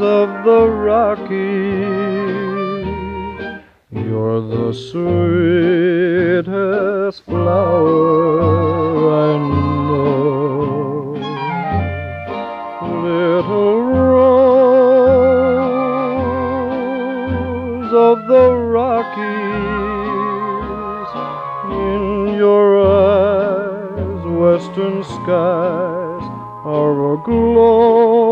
of the Rockies. You're the sweetest flower I know. Little rose of the Rockies, in your eyes, western skies are aglow.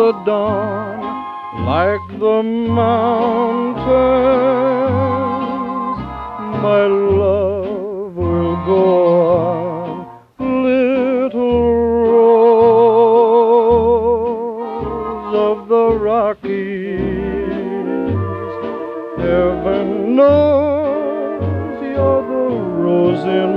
The dawn, like the mountains, my love will go on. Little rose of the Rockies, heaven knows you're the rose in